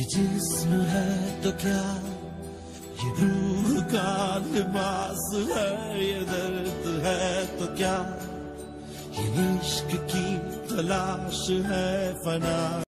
ये जिस्म है तो क्या? ये रूह का लिबास है, ये दर्द है तो क्या? ये इश्क की तलाश है, फना।